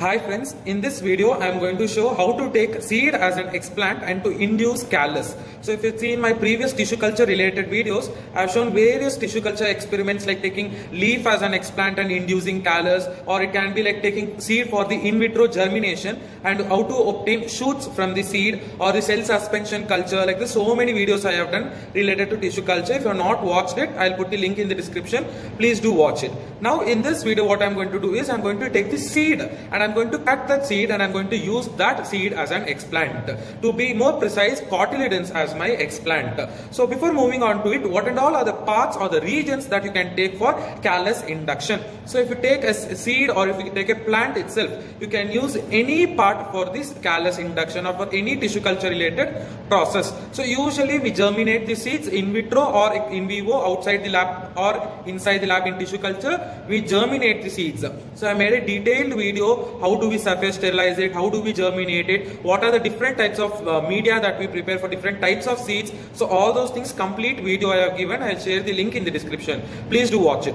Hi friends, in this video I am going to show how to take seed as an explant and to induce callus. So if you've seen my previous tissue culture related videos, I have shown various tissue culture experiments like taking leaf as an explant and inducing callus or it can be like taking seed for the in vitro germination and how to obtain shoots from the seed or the cell suspension culture like this. so many videos I have done related to tissue culture. If you have not watched it, I'll put the link in the description. Please do watch it. Now in this video what I'm going to do is I'm going to take the seed and I'm going to cut that seed and I'm going to use that seed as an explant. To be more precise, cotyledons as my explant. So before moving on to it, what and all are the parts or the regions that you can take for callus induction. So if you take a seed or if you take a plant itself, you can use any part for this callus induction or for any tissue culture related process. So usually we germinate the seeds in vitro or in vivo outside the lab or inside the lab in tissue culture. We germinate the seeds. So I made a detailed video how do we surface sterilize it, how do we germinate it, what are the different types of uh, media that we prepare for different types of seeds. So all those things complete video I have given. I'll share the link in the description. Please do watch it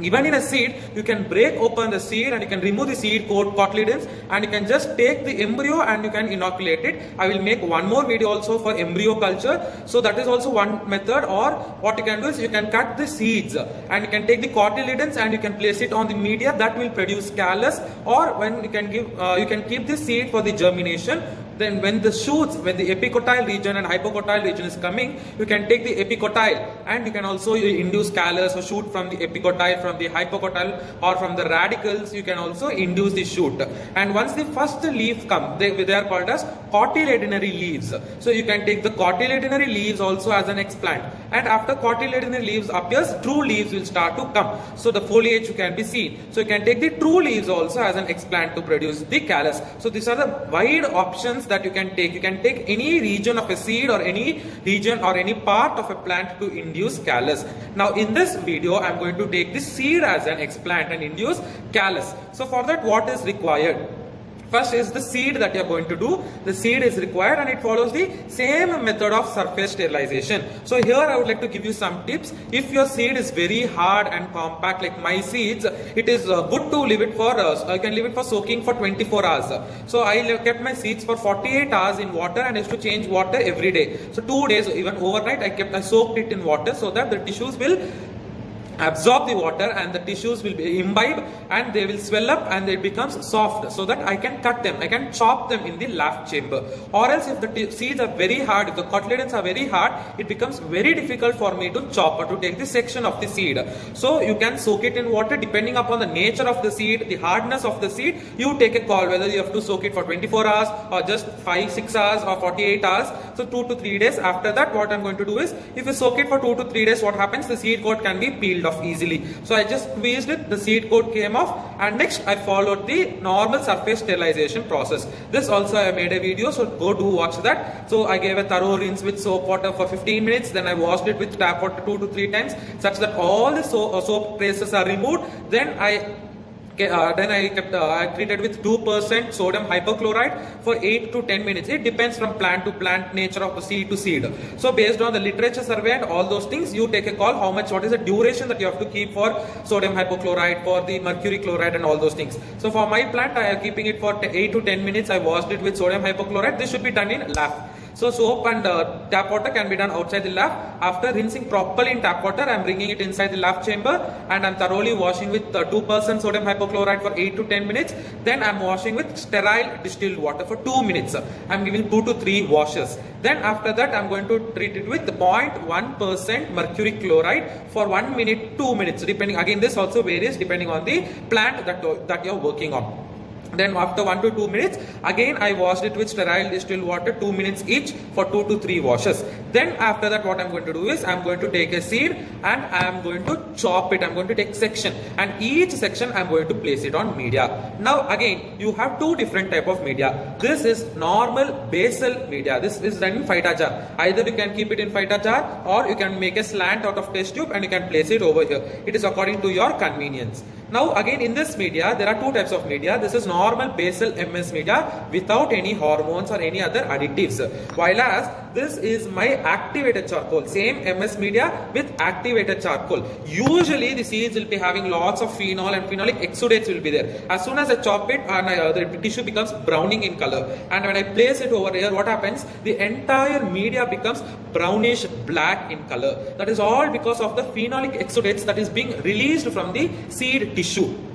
even in a seed you can break open the seed and you can remove the seed coat cotyledons and you can just take the embryo and you can inoculate it i will make one more video also for embryo culture so that is also one method or what you can do is you can cut the seeds and you can take the cotyledons and you can place it on the media that will produce callus or when you can give uh, you can keep the seed for the germination then when the shoots, when the epicotyle region and hypocotyle region is coming, you can take the epicotyle and you can also induce callus or shoot from the epicotyle, from the hypocotyle or from the radicles, you can also induce the shoot. And once the first leaf come, they, they are called as cotyledonary leaves. So you can take the cotyledonary leaves also as an explant. And after cotyledonary leaves appears, true leaves will start to come. So the foliage can be seen. So you can take the true leaves also as an explant to produce the callus. So these are the wide options that you can take. You can take any region of a seed or any region or any part of a plant to induce callus. Now in this video, I'm going to take this seed as an explant and induce callus. So for that, what is required? First is the seed that you are going to do. The seed is required and it follows the same method of surface sterilization. So here I would like to give you some tips. If your seed is very hard and compact like my seeds, it is uh, good to leave it for, uh, I can leave it for soaking for 24 hours. So I kept my seeds for 48 hours in water and I used to change water every day. So two days, even overnight, I kept, I soaked it in water so that the tissues will absorb the water and the tissues will be imbibe and they will swell up and it becomes soft so that I can cut them, I can chop them in the lab chamber. Or else if the seeds are very hard, if the cotyledons are very hard, it becomes very difficult for me to chop or to take the section of the seed. So you can soak it in water depending upon the nature of the seed, the hardness of the seed, you take a call whether you have to soak it for 24 hours or just 5, 6 hours or 48 hours. So 2 to 3 days. After that what I'm going to do is, if you soak it for 2 to 3 days, what happens? The seed coat can be peeled off easily. So I just squeezed it, the seed coat came off and next I followed the normal surface sterilization process. This also I made a video so go do watch that. So I gave a thorough rinse with soap water for 15 minutes then I washed it with tap water 2 to 3 times such that all the so, uh, soap traces are removed. Then I then I kept uh, I treated with 2% sodium hypochlorite for 8 to 10 minutes. It depends from plant to plant, nature of seed to seed. So based on the literature survey and all those things, you take a call how much, what is the duration that you have to keep for sodium hypochlorite, for the mercury chloride and all those things. So for my plant, I am keeping it for 8 to 10 minutes. I washed it with sodium hypochlorite. This should be done in lab. So soap and uh, tap water can be done outside the lab. After rinsing properly in tap water, I am bringing it inside the lab chamber and I am thoroughly washing with 2% uh, sodium hypochlorite for 8 to 10 minutes. Then I am washing with sterile distilled water for 2 minutes. I am giving 2 to 3 washes. Then after that, I am going to treat it with 0.1% mercury chloride for 1 minute, 2 minutes. Depending, again, this also varies depending on the plant that, that you are working on. Then after 1 to 2 minutes, again I washed it with sterile distilled water 2 minutes each for 2 to 3 washes. Then after that what I'm going to do is I'm going to take a seed and I'm going to chop it. I'm going to take section and each section I'm going to place it on media. Now again you have two different type of media. This is normal basal media. This is done in Phyta jar. Either you can keep it in Phyta jar or you can make a slant out of test tube and you can place it over here. It is according to your convenience. Now again in this media, there are two types of media. This is normal basal MS media without any hormones or any other additives. While as this is my activated charcoal, same MS media with activated charcoal. Usually the seeds will be having lots of phenol and phenolic exudates will be there. As soon as I chop it and I, uh, the tissue becomes browning in color and when I place it over here, what happens? The entire media becomes brownish black in color. That is all because of the phenolic exudates that is being released from the seed tissue. Pichu.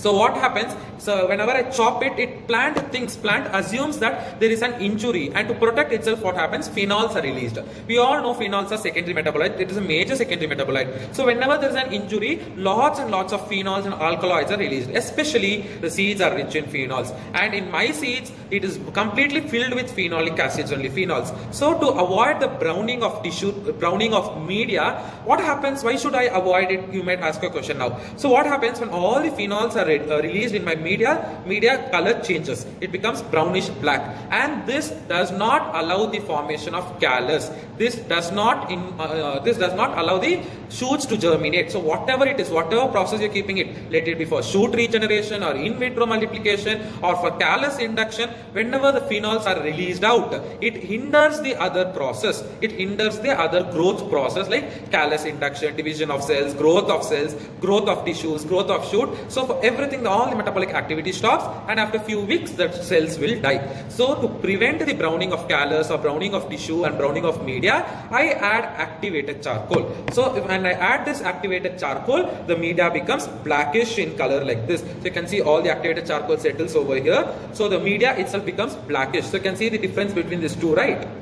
So what happens? So whenever I chop it, it plant thinks, plant assumes that there is an injury and to protect itself what happens? Phenols are released. We all know phenols are secondary metabolite. It is a major secondary metabolite. So whenever there is an injury, lots and lots of phenols and alkaloids are released. Especially the seeds are rich in phenols. And in my seeds, it is completely filled with phenolic acids only, phenols. So to avoid the browning of tissue, browning of media, what happens? Why should I avoid it? You might ask a question now. So what happens when all the phenols are re uh, released in my media, media color changes. It becomes brownish black. And this does not allow the formation of callus. This does not in, uh, this does not allow the shoots to germinate. So whatever it is, whatever process you're keeping it, let it be for shoot regeneration or in vitro multiplication or for callus induction, whenever the phenols are released out, it hinders the other process. It hinders the other growth process like callus induction, division of cells, growth of cells, growth of tissues, growth of shoot. So for everything, all the metabolic activity stops and after a few weeks the cells will die. So to prevent the browning of callus or browning of tissue and browning of media, I add activated charcoal. So when I add this activated charcoal, the media becomes blackish in color like this. So you can see all the activated charcoal settles over here. So the media itself becomes blackish. So you can see the difference between these two, right?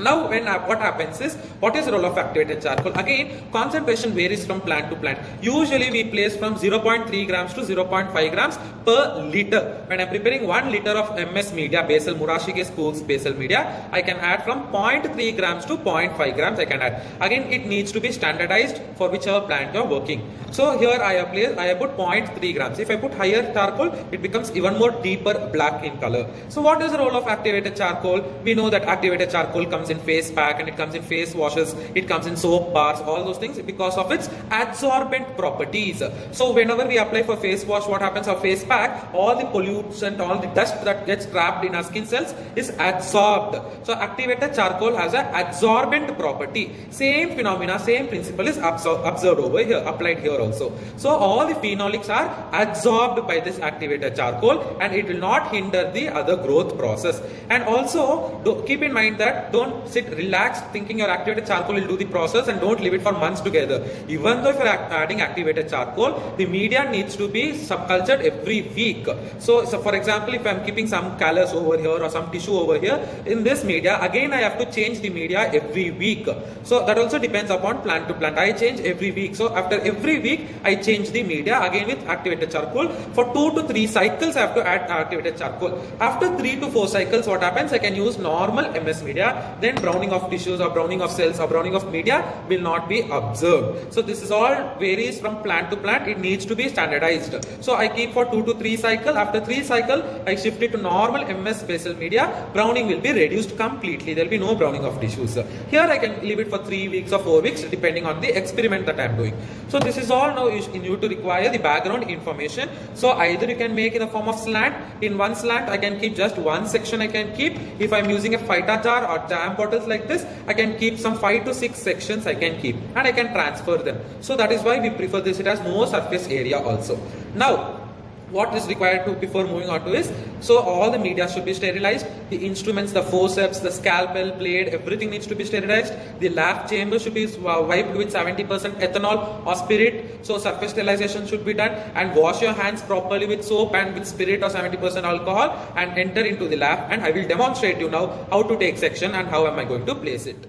Now, when what happens is, what is the role of activated charcoal? Again, concentration varies from plant to plant. Usually, we place from 0.3 grams to 0.5 grams per liter. When I'm preparing 1 liter of MS media, basal Murashige Skoog basal media, I can add from 0.3 grams to 0.5 grams. I can add. Again, it needs to be standardized for whichever plant you're working. So here I have placed, I have put 0.3 grams. If I put higher charcoal, it becomes even more deeper black in color. So what is the role of activated charcoal? We know that activated charcoal comes in face pack and it comes in face washes, it comes in soap bars, all those things because of its adsorbent properties. So whenever we apply for face wash, what happens? Our face pack, all the pollutants and all the dust that gets trapped in our skin cells is adsorbed. So activated charcoal has an adsorbent property. Same phenomena, same principle is observed over here, applied here also. So all the phenolics are adsorbed by this activated charcoal and it will not hinder the other growth process. And also do, keep in mind that don't sit relaxed thinking your activated charcoal will do the process and don't leave it for months together. Even though if you're adding activated charcoal, the media needs to be subcultured every week. So, so for example, if I'm keeping some callus over here or some tissue over here in this media, again I have to change the media every week. So that also depends upon plant to plant. I change every week. So after every week, I change the media again with activated charcoal. For two to three cycles, I have to add activated charcoal. After three to four cycles, what happens? I can use normal MS media. Then browning of tissues or browning of cells or browning of media will not be observed. So this is all varies from plant to plant. It needs to be standardized. So I keep for two to three cycle. After three cycle, I shift it to normal MS basal media. Browning will be reduced completely. There will be no browning of tissues. Here I can leave it for three weeks or four weeks depending on the experiment that I am doing. So this is all now you need to require the background information. So either you can make in the form of slant. In one slant, I can keep just one section I can keep. If I'm using a Phyta jar or jam bottles like this, I can keep some five to six sections I can keep and I can transfer them. So that is why we prefer this. It has no surface area also. Now, what is required to before moving on to is so all the media should be sterilized. The instruments the forceps the scalpel blade everything needs to be sterilized. The lab chamber should be uh, wiped with 70% ethanol or spirit so surface sterilization should be done. And wash your hands properly with soap and with spirit or 70% alcohol and enter into the lab. And i will demonstrate you now how to take section and how am i going to place it.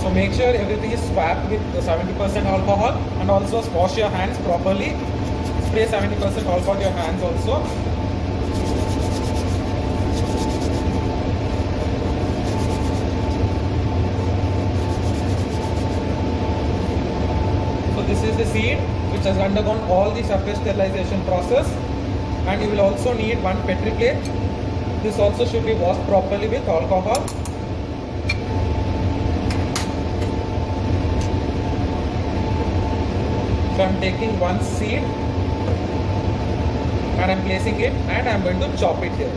So make sure everything is swabbed with 70% alcohol and also wash your hands properly spray 70% alcohol on your hands also. So this is the seed which has undergone all the surface sterilization process and you will also need one petri plate. This also should be washed properly with alcohol. So I'm taking one seed and I'm placing it and I'm going to chop it here.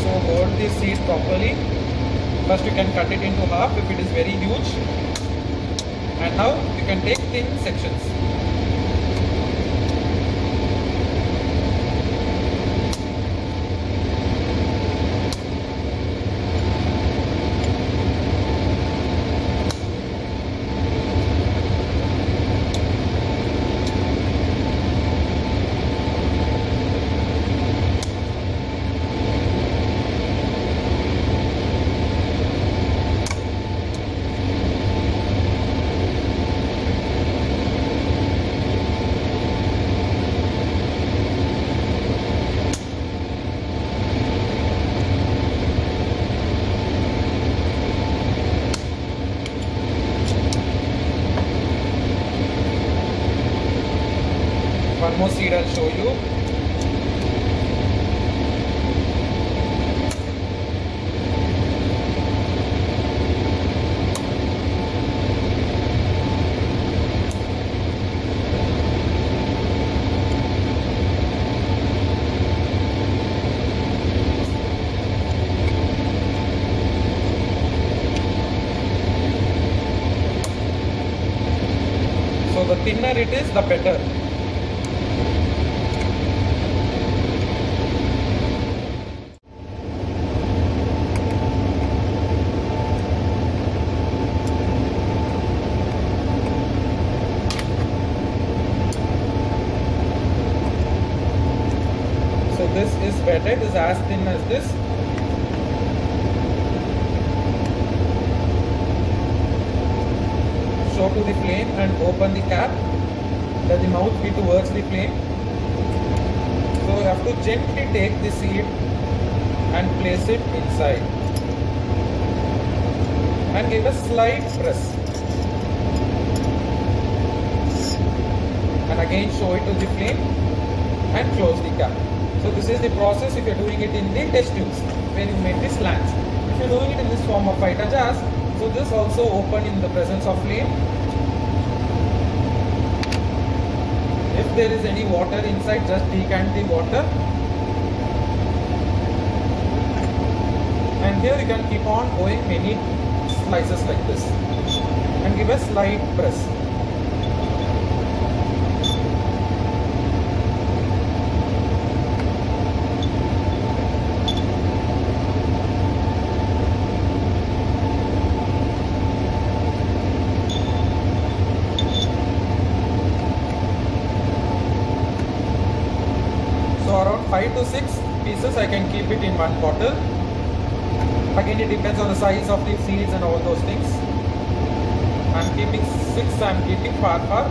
So hold this seed properly. First you can cut it into half if it is very huge. And now you can take thin sections. One more seed I'll show you. So the thinner it is, the better. So this is better, it is as thin as this. Show to the flame and open the cap. Let the mouth be towards the flame. So you have to gently take the seed and place it inside. And give a slight press. And again show it to the flame and close the cap. So this is the process if you're doing it in the test tubes when you make the slants. If you're doing it in this form of Phyta jars, so this also open in the presence of flame. If there is any water inside, just decant the water. And here you can keep on going many slices like this and give a slight press. So around 5 to 6 pieces I can keep it in one bottle. Again it depends on the size of the seeds and all those things. I'm keeping 6, I'm keeping far far.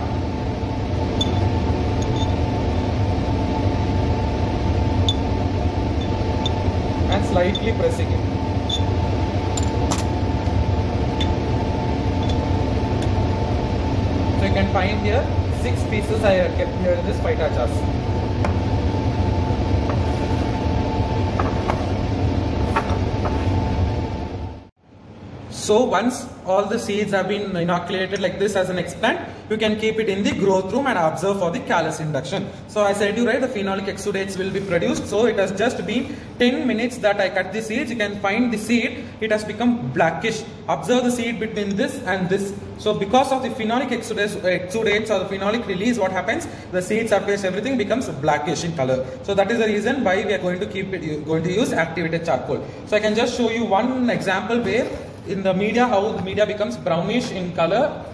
And slightly pressing it. So you can find here 6 pieces I have kept here in this Phyta jars. So once all the seeds have been inoculated like this as an explant, you can keep it in the growth room and observe for the callus induction. So I said you right, the phenolic exudates will be produced. So it has just been 10 minutes that I cut the seeds. You can find the seed, it has become blackish. Observe the seed between this and this. So because of the phenolic exudates, exudates or the phenolic release, what happens? The seed surface, everything becomes blackish in color. So that is the reason why we are going to keep it, going to use activated charcoal. So I can just show you one example where in the media how the media becomes brownish in color.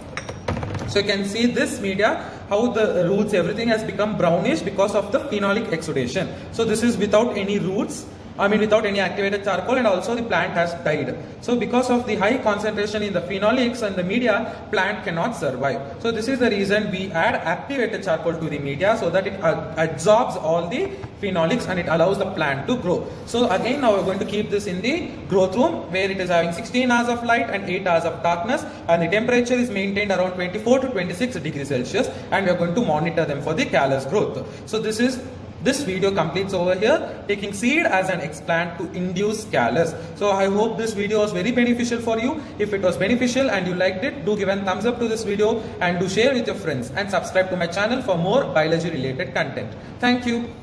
So you can see this media how the roots everything has become brownish because of the phenolic exudation. So this is without any roots I mean without any activated charcoal and also the plant has died. So because of the high concentration in the phenolics and the media, plant cannot survive. So this is the reason we add activated charcoal to the media so that it absorbs all the phenolics and it allows the plant to grow. So again now we're going to keep this in the growth room where it is having 16 hours of light and 8 hours of darkness and the temperature is maintained around 24 to 26 degrees Celsius and we are going to monitor them for the callus growth. So this is this video completes over here taking seed as an explant to induce callus. So I hope this video was very beneficial for you. If it was beneficial and you liked it, do give a thumbs up to this video and do share with your friends and subscribe to my channel for more biology related content. Thank you.